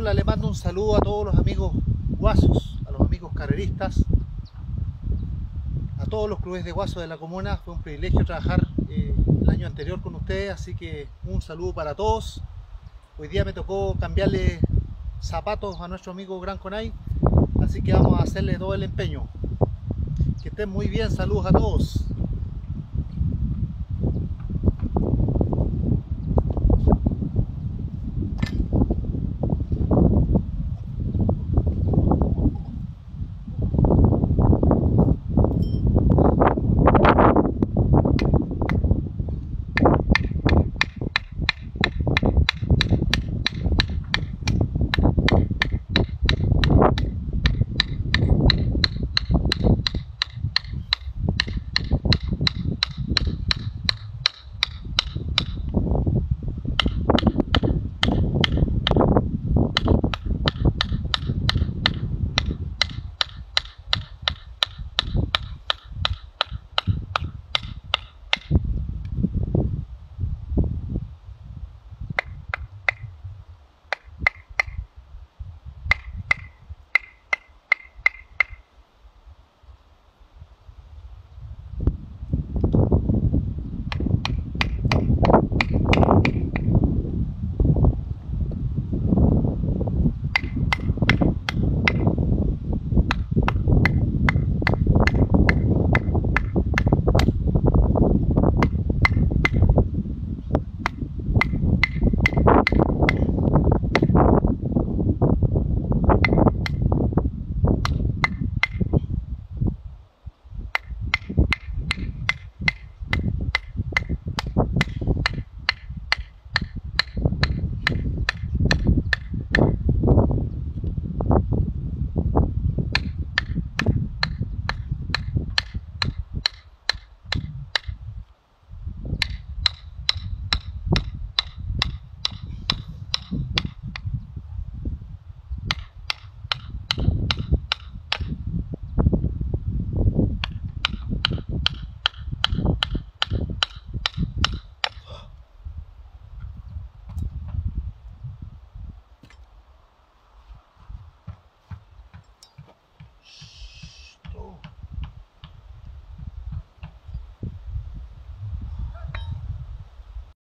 Hola, le mando un saludo a todos los amigos guasos, a los amigos carreristas, a todos los clubes de guasos de la comuna. Fue un privilegio trabajar eh, el año anterior con ustedes, así que un saludo para todos. Hoy día me tocó cambiarle zapatos a nuestro amigo Gran Conay, así que vamos a hacerle todo el empeño. Que estén muy bien, saludos a todos.